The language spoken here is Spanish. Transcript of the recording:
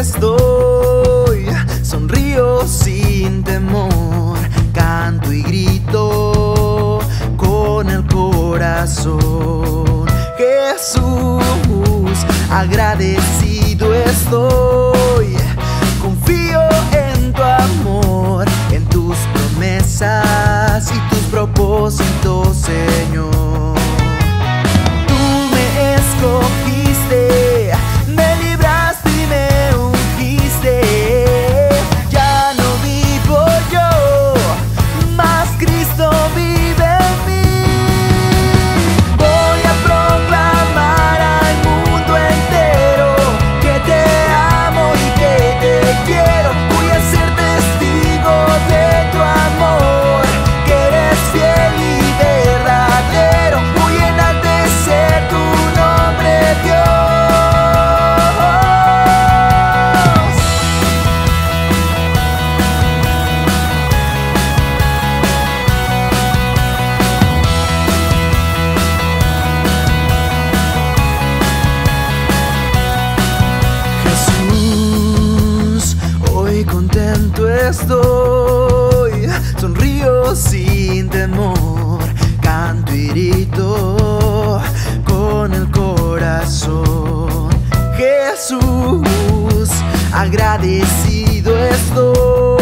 estoy, sonrío sin temor, canto y grito con el corazón. Jesús, agradecido estoy. muy contento estoy, sonrío sin temor, canto y grito con el corazón. Jesús, agradecido estoy